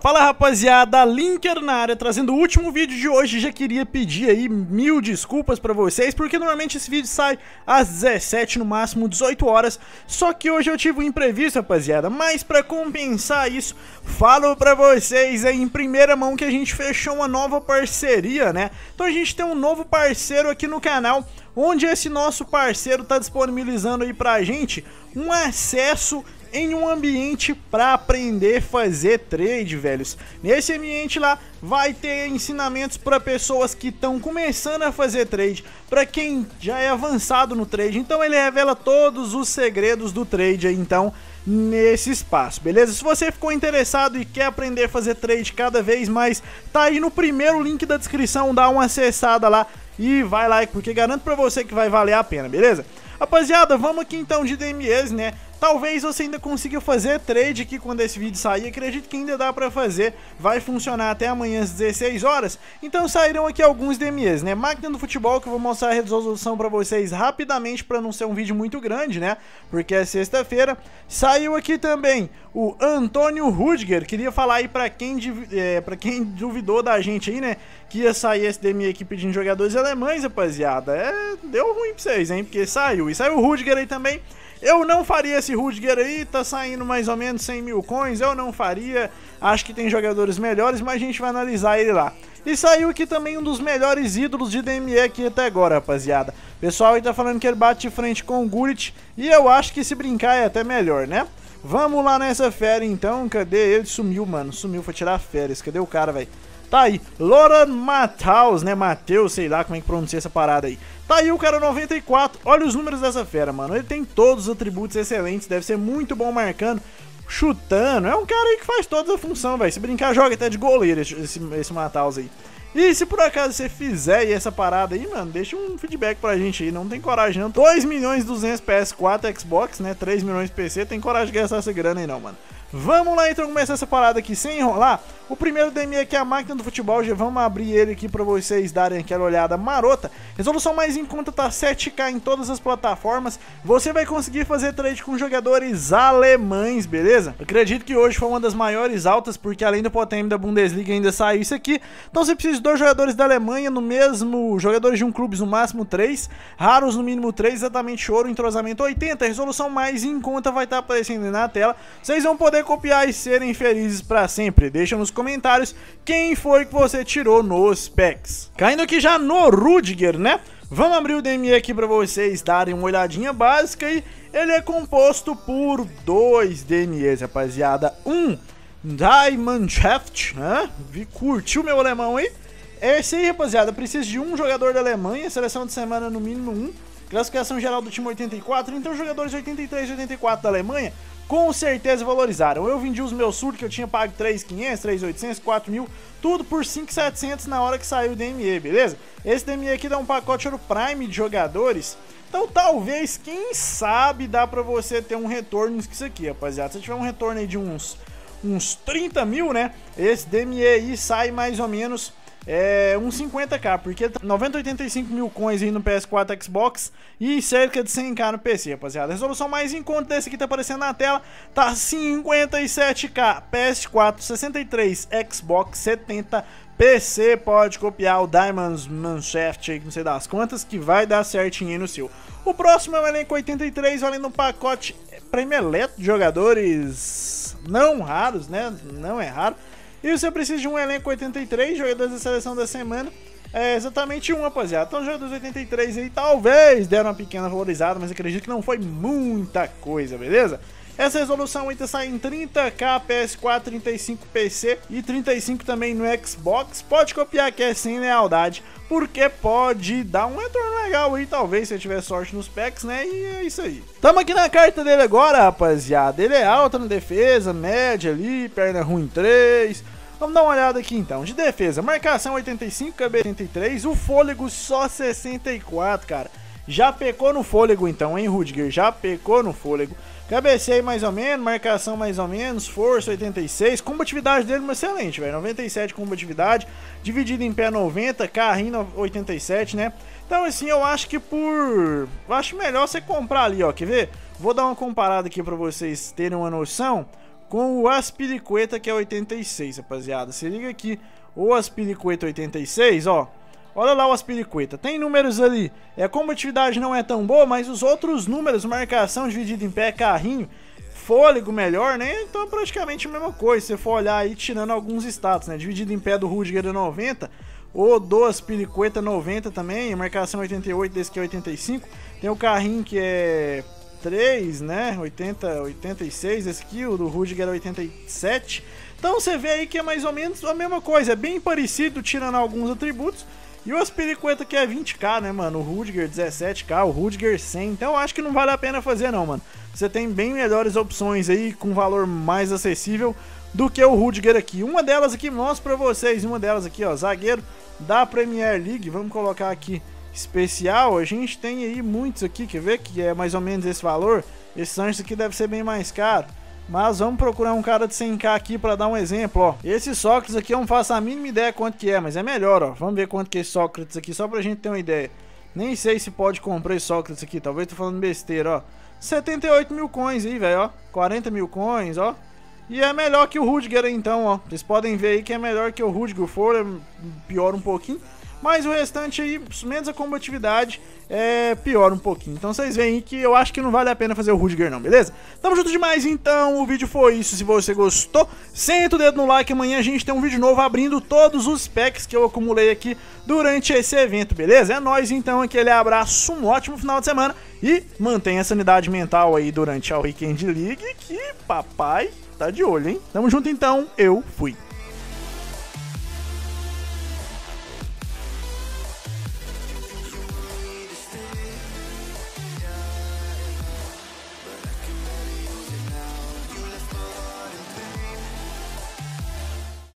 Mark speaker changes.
Speaker 1: Fala rapaziada, Linker na área, trazendo o último vídeo de hoje, já queria pedir aí mil desculpas pra vocês, porque normalmente esse vídeo sai às 17, no máximo 18 horas, só que hoje eu tive um imprevisto rapaziada, mas pra compensar isso, falo pra vocês aí em primeira mão que a gente fechou uma nova parceria, né? Então a gente tem um novo parceiro aqui no canal, onde esse nosso parceiro tá disponibilizando aí pra gente um acesso em um ambiente para aprender a fazer trade, velhos. Nesse ambiente lá vai ter ensinamentos para pessoas que estão começando a fazer trade, para quem já é avançado no trade. Então ele revela todos os segredos do trade aí, então nesse espaço, beleza? Se você ficou interessado e quer aprender a fazer trade cada vez mais, tá aí no primeiro link da descrição, dá uma acessada lá e vai lá, porque garanto para você que vai valer a pena, beleza? Rapaziada, vamos aqui então de DMEs, né? Talvez você ainda consiga fazer trade aqui quando esse vídeo sair, acredito que ainda dá pra fazer, vai funcionar até amanhã às 16 horas, então sairão aqui alguns DMEs, né, máquina do futebol que eu vou mostrar a resolução pra vocês rapidamente pra não ser um vídeo muito grande, né, porque é sexta-feira, saiu aqui também o Antônio Rudiger, queria falar aí pra quem, é, pra quem duvidou da gente aí, né, que ia sair esse DME aqui pedindo jogadores alemães, rapaziada, é, deu ruim pra vocês, hein, porque saiu, e saiu o Rudiger aí também, eu não faria esse Rudiger aí, tá saindo mais ou menos 100 mil coins, eu não faria. Acho que tem jogadores melhores, mas a gente vai analisar ele lá. E saiu aqui também um dos melhores ídolos de DME aqui até agora, rapaziada. O pessoal aí tá falando que ele bate de frente com o Gurit, e eu acho que se brincar é até melhor, né? Vamos lá nessa férias então, cadê ele? Sumiu, mano, sumiu, foi tirar férias, cadê o cara, velho? Tá aí, Loran Matheus, né? Matheus, sei lá como é que pronuncia essa parada aí. Tá aí o cara 94. Olha os números dessa fera, mano. Ele tem todos os atributos excelentes, deve ser muito bom marcando, chutando. É um cara aí que faz toda a função, velho. Se brincar, joga até de goleiro esse, esse, esse aí. E se por acaso você fizer essa parada aí, mano, deixa um feedback pra gente aí. Não tem coragem não. 2 milhões e 200 PS4 Xbox, né? 3 milhões PC. Tem coragem de gastar essa grana aí não, mano. Vamos lá então começar essa parada aqui sem enrolar. O primeiro DME aqui é a máquina do futebol, já vamos abrir ele aqui para vocês darem aquela olhada marota. Resolução mais em conta tá 7K em todas as plataformas. Você vai conseguir fazer trade com jogadores alemães, beleza? acredito que hoje foi uma das maiores altas, porque além do Potem da Bundesliga ainda saiu isso aqui. Então você precisa de dois jogadores da Alemanha no mesmo, jogadores de um clube no máximo 3, raros no mínimo 3, exatamente ouro, entrosamento 80. A resolução mais em conta vai estar tá aparecendo na tela. Vocês vão poder poder copiar e serem felizes para sempre. Deixa nos comentários quem foi que você tirou nos packs. Caindo aqui já no Rudiger, né? Vamos abrir o DME aqui para vocês darem uma olhadinha básica e ele é composto por dois DMEs, rapaziada. Um Diamond Shaft, né? Curtiu meu alemão aí? Esse aí, rapaziada, precisa de um jogador da Alemanha, seleção de semana no mínimo um, classificação geral do time 84, então jogadores 83 e 84 da Alemanha com certeza valorizaram. Eu vendi os meus surtos que eu tinha pago 3.500, 3.800, 4.000, tudo por 5.700 na hora que saiu o DME, beleza? Esse DME aqui dá um pacote Ouro Prime de jogadores, então talvez, quem sabe, dá pra você ter um retorno isso aqui, rapaziada. Se tiver um retorno aí de uns, uns 30 mil, né, esse DME aí sai mais ou menos é, uns 50k, porque 90, 85 mil coins aí no PS4 Xbox e cerca de 100k no PC, rapaziada. A resolução mais em conta desse que tá aparecendo na tela tá 57k, PS4 63, Xbox 70, PC pode copiar o Diamonds Manshaft aí, não sei das quantas, que vai dar certinho aí no seu. O próximo é o elenco 83, valendo um pacote Premier de jogadores não raros, né? Não é raro. E você precisa de um elenco 83, jogadores da seleção da semana. É exatamente um, rapaziada. Então, jogadores 83 aí talvez deram uma pequena valorizada, mas acredito que não foi muita coisa, beleza? Essa resolução ainda sai em 30k PS4, 35 PC e 35 também no Xbox. Pode copiar que é sem lealdade, porque pode dar um retorno legal aí, talvez, se tiver sorte nos packs, né? E é isso aí. Tamo aqui na carta dele agora, rapaziada. Ele é alto na defesa, média ali, perna ruim 3. Vamos dar uma olhada aqui então. De defesa, marcação 85, KB 83, o fôlego só 64, cara. Já pecou no fôlego então, hein, Rudiger? Já pecou no fôlego. Cabeceio mais ou menos, marcação mais ou menos, força 86, combatividade dele excelente, velho, 97 combatividade, dividido em pé 90, carrinho 87, né? Então assim, eu acho que por... Eu acho melhor você comprar ali, ó, quer ver? Vou dar uma comparada aqui pra vocês terem uma noção com o Aspiricueta, que é 86, rapaziada. Se liga aqui, o Aspiricueta 86, ó. Olha lá o Aspiricueta. Tem números ali. É, a combatividade não é tão boa, mas os outros números, marcação dividida em pé, carrinho, fôlego melhor, né? Então é praticamente a mesma coisa. Se for olhar aí, tirando alguns status, né? Dividido em pé do Rudiger é 90, o do Aspiricueta 90 também, marcação 88, desse que é 85. Tem o carrinho que é 3, né? 80, 86, esse aqui, o do Rudiger era 87. Então você vê aí que é mais ou menos a mesma coisa, é bem parecido, tirando alguns atributos. E o Aspiricueta que é 20k, né, mano? O Rudiger 17k, o Rudiger 100. Então eu acho que não vale a pena fazer não, mano. Você tem bem melhores opções aí, com valor mais acessível do que o Rudiger aqui. Uma delas aqui, mostro pra vocês, uma delas aqui, ó, zagueiro da Premier League. Vamos colocar aqui especial, a gente tem aí muitos aqui, quer ver que é mais ou menos esse valor. Esse Sanches aqui deve ser bem mais caro. Mas vamos procurar um cara de 100k aqui para dar um exemplo, ó. Esse Sócrates aqui eu não faço a mínima ideia quanto que é, mas é melhor, ó. Vamos ver quanto que é esse Sócrates aqui, só pra gente ter uma ideia. Nem sei se pode comprar esse Sócrates aqui, talvez tô falando besteira, ó. 78 mil coins aí, velho, ó. 40 mil coins, ó. E é melhor que o Rudiger então, ó. Vocês podem ver aí que é melhor que o Rudiger. O é pior um pouquinho. Mas o restante aí, menos a combatividade, é pior um pouquinho. Então vocês veem que eu acho que não vale a pena fazer o Rudiger não, beleza? Tamo junto demais então, o vídeo foi isso. Se você gostou, senta o dedo no like. Amanhã a gente tem um vídeo novo abrindo todos os packs que eu acumulei aqui durante esse evento, beleza? É nóis então, aquele abraço, um ótimo final de semana. E mantenha a sanidade mental aí durante a Weekend League, que papai tá de olho, hein? Tamo junto então, eu fui.